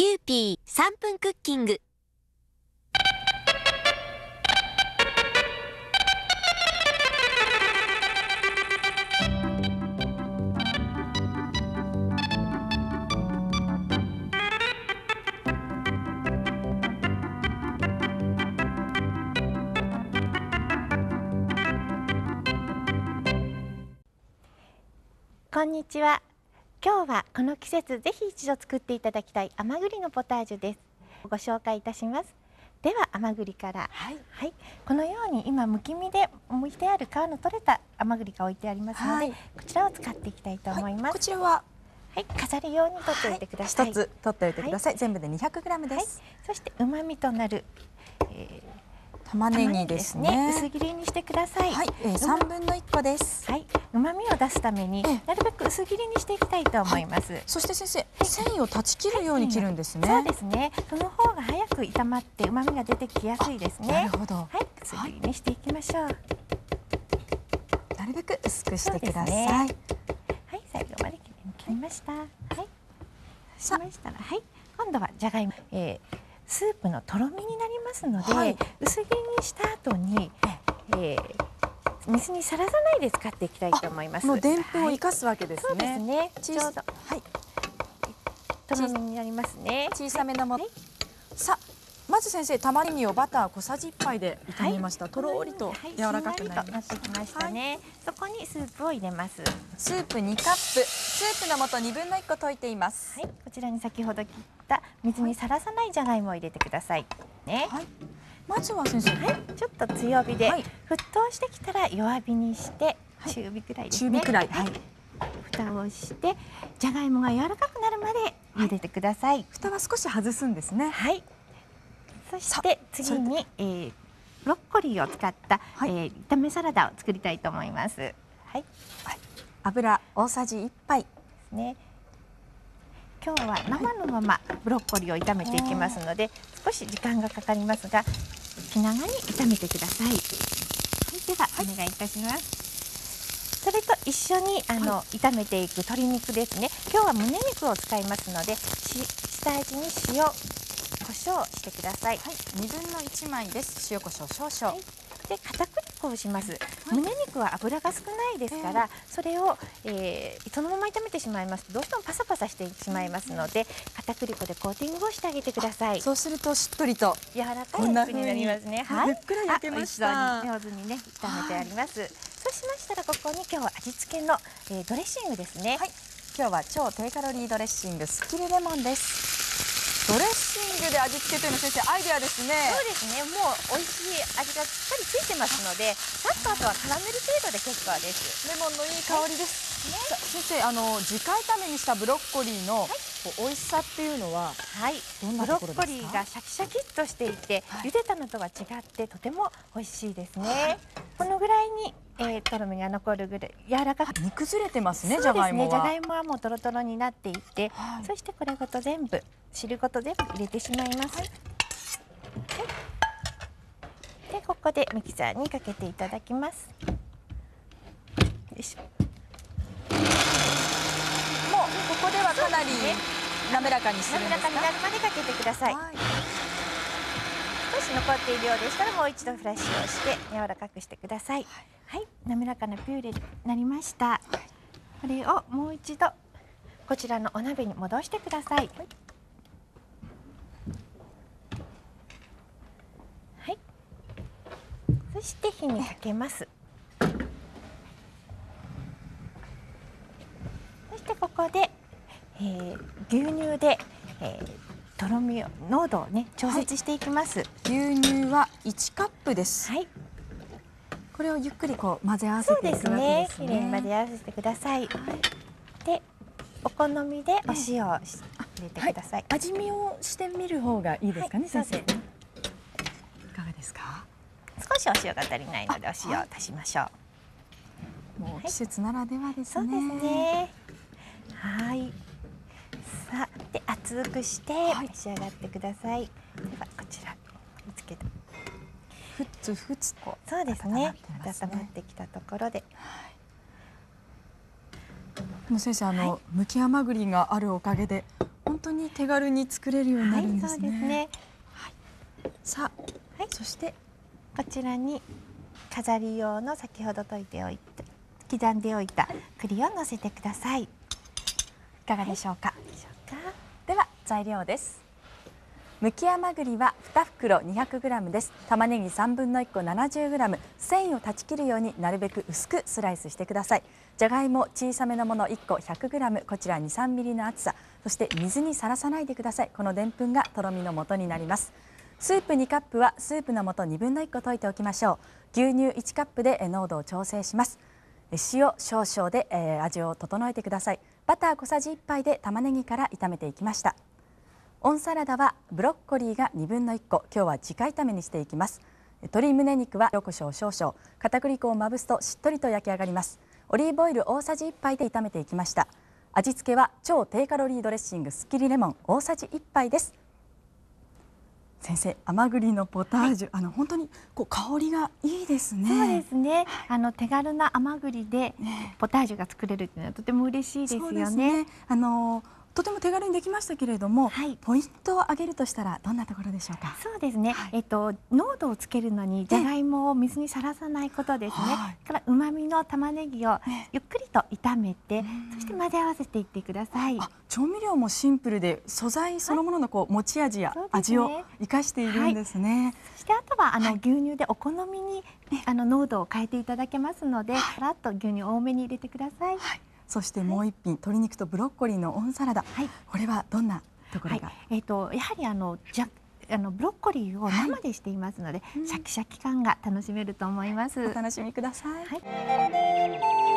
キューピー3分クッキング。こんにちは。今日はこの季節ぜひ一度作っていただきたい甘栗のポタージュです。ご紹介いたします。では甘栗から。はい、はい、このように今むき身で剥いてある皮の取れた甘栗が置いてありますので、はい。こちらを使っていきたいと思います、こちらは？はい、飾り用に取っておいてください、一つ取っておいてください。全部で 200g ではい。す。、そして旨味となる、え玉ー、ね。ぎですね。薄切りにしてください。はい、えー、3分の1個です。はい、旨味を出すためにええなるべく薄切りにしていきたいと思います、そして先生、繊維を断ち切るように切るんですね。そうですね。その方が早く炒まって旨味が出てきやすいですね。なるほど。はい、薄切りにしていきましょう。はい、なるべく薄くしてください。そうですね最後まで切りました。はい、しさましたら、はい、今度はじゃがいも、えー、スープのとろみになりますので、はい薄切りにした後に、えー、水にさらさないで使っていきたいと思います。もうでんぷんをはい生かすわけですそうですね。ちょうどはい、とろみになりますね。小さめのもはい。さあ、まず先生、玉ねぎをバター小さじ1杯で炒めました。とろりとはい柔らかくなりましりとなってきましたね、そこにスープを入れますはスープ2カップ、スープの素2分の1個溶いています。いこちらに先ほど切った水にさらさないじゃがいもを入れてくださいねはい。まずは先生、はい、ちょっと強火で、はい。沸騰してきたら弱火にして中火くらいですね。中火くらい。はい。蓋をしてじゃがいもが柔らかくなるまで茹でてください。蓋は少し外すんですね。はい、そして次に、えー、ブロッコリーを使った、はい。えー炒めサラダを作りたいと思います。はい。油大さじ1杯。ね。今日は生のままブロッコリーを炒めていきますので、少し時間がかかりますが、気長に炒めてください。はい、ではお願いいたします。それと一緒にあの、炒めていく鶏肉ですね。今日は胸肉を使いますので、し下味に塩、胡椒をしてください。はい、2分の1枚です。塩コショウ少々。はいで片栗粉をします、胸肉は油が少ないですから、それを、えーそのまま炒めてしまいます。とどうしてもパサパサしてしまいますので片栗粉でコーティングをしてあげてください。そうするとしっとりと。柔らかい肉になりますね。風にふっくら焼けました。上手にね炒めてあります、そうしましたらここに今日は味付けの、えードレッシングですね、はい。今日は超低カロリードレッシングスッキリレモンです。ドレッシングで味付けというのは先生アイデアですね。そうですね。もう美味しい味がしっかりついてますのでさっとあとは絡める程度で結構です。レモンのいい香りです。さ先生あの自家炒めにしたブロッコリーの、こう美味しさっていうのははい、ブロッコリーがシャキシャキっとしていて、はい。茹でたのとは違ってとても美味しいですね。このぐらいに、えー、とろみが残るぐらい柔らかく。煮崩れてますねじゃがいもですね。じゃがは。いもはもうトロトロになっていて、はいそしてこれごと全部汁ごと全部入れてしまいます。はいでここでミキサーにかけていただきます。よいしょ。もうここではかなり滑らかにするん滑ですか？らかになるまでかけてください。はい少し残っているようでしたらもう一度フラッシュをして柔らかくしてください。はい、滑らかなピューレになりました。これをもう一度こちらのお鍋に戻してください。はい。そして火にかけます。そしてここで、えー牛乳で、えーとろみを濃度をね調節していきます。牛乳は1カップです。はいこれをゆっくりこう混ぜ合わせていくわけすねです。きれいに混ぜ合わせてください。で、お好みでお塩をし入れてください。味見をしてみる方がいいですかね、はい先生。いかがですか？少しお塩が足りないのでお塩を足しましょう。もう季節ならではですそうですね。ね。はい。さあ、で熱くしてはい召し上がってください。ではこちら見つけて。ふつふつと。そうですね。温まってきたところで、でも先生あの、はむき甘栗があるおかげで本当に手軽に作れるようになるんですね。はい、すね。さあ、はいそしてこちらに飾り用の先ほど溶いておいて刻んでおいた栗を乗せてください。いいかが。でしょうか？材料です。むき甘栗は2袋 200g です。玉ねぎ3分の1個 70g。繊維を断ち切るようになるべく薄くスライスしてください。じゃがいも小さめのもの1個 100g。こちら2、3ミリの厚さ。そして水にさらさないでください。このでんぷんがとろみの元になります。スープ2カップはスープの素2分の1個溶いておきましょう。牛乳1カップで濃度を調整します。塩少々で、味を整えてください。バター小さじ1杯で玉ねぎから炒めていきました。オンサラダはブロッコリーが2分の1個。今日は直炒めにしていきます。鶏胸肉は塩コショウ少々。片栗粉をまぶすとしっとりと焼き上がります。オリーブオイル大さじ1杯で炒めていきました。味付けは超低カロリードレッシング。すっきりレモン。大さじ1杯です。先生甘栗のポタージュ、あの本当にこう香りがいいですね。そうですね。あの手軽な甘栗でポタージュが作れるっていうのはとても嬉しいですよね。あのとても手軽にできましたけれども、はい。ポイントを挙げるとしたらどんなところでしょうか？そうですね、はい。えっと濃度をつけるのにじゃがいもを水にさらさないことですね。はい。から旨味の玉ねぎをえゆっくりと炒めて、ん。そして混ぜ合わせていってください。あ調味料もシンプルで素材そのもののこう持ち味や味をね生かしているんですね。そしてあとはあの、はい。牛乳でお好みにあの濃度を変えていただけますので、さらっと牛乳多めに入れてください。はい。そしてもう一品、鶏肉とブロッコリーのオンサラダ。はいこれはどんなところはいが。、えっ、とやはりあのじゃあのブロッコリーを生でしていますので、うんシャキシャキ感が楽しめると思います。お楽しみください。はい